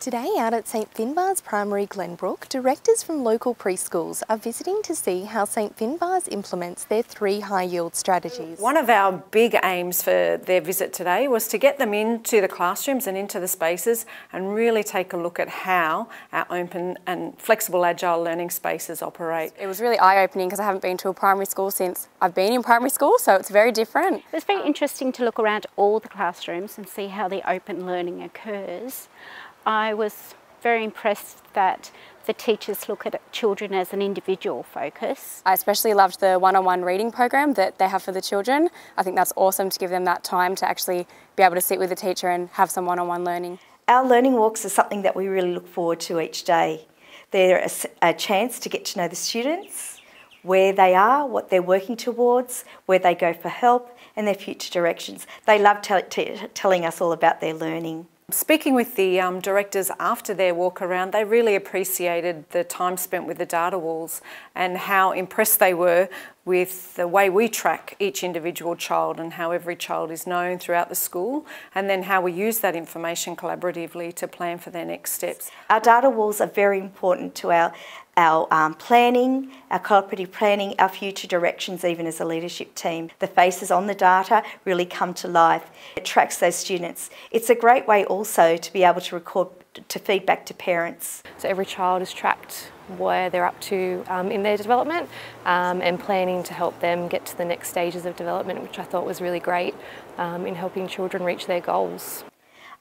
Today out at St Finbar's Primary Glenbrook, directors from local preschools are visiting to see how St Finbar's implements their three high yield strategies. One of our big aims for their visit today was to get them into the classrooms and into the spaces and really take a look at how our open and flexible agile learning spaces operate. It was really eye-opening because I haven't been to a primary school since I've been in primary school so it's very different. It was very interesting to look around all the classrooms and see how the open learning occurs. I was very impressed that the teachers look at children as an individual focus. I especially loved the one-on-one reading program that they have for the children. I think that's awesome to give them that time to actually be able to sit with the teacher and have some one-on-one -on -one learning. Our learning walks are something that we really look forward to each day. They're a, a chance to get to know the students, where they are, what they're working towards, where they go for help, and their future directions. They love telling us all about their learning. Speaking with the um, directors after their walk around, they really appreciated the time spent with the data walls and how impressed they were with the way we track each individual child and how every child is known throughout the school and then how we use that information collaboratively to plan for their next steps. Our data walls are very important to our our um, planning, our cooperative planning, our future directions even as a leadership team. The faces on the data really come to life. It tracks those students. It's a great way also to be able to record to feedback to parents. So every child is tracked where they're up to um, in their development um, and planning to help them get to the next stages of development, which I thought was really great um, in helping children reach their goals.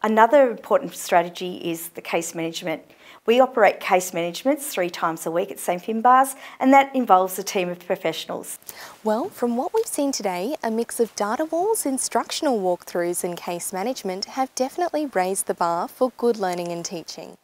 Another important strategy is the case management. We operate case managements three times a week at St Finbar's and that involves a team of professionals. Well, from what we've seen today, a mix of data walls, instructional walkthroughs and case management have definitely raised the bar for good learning and teaching.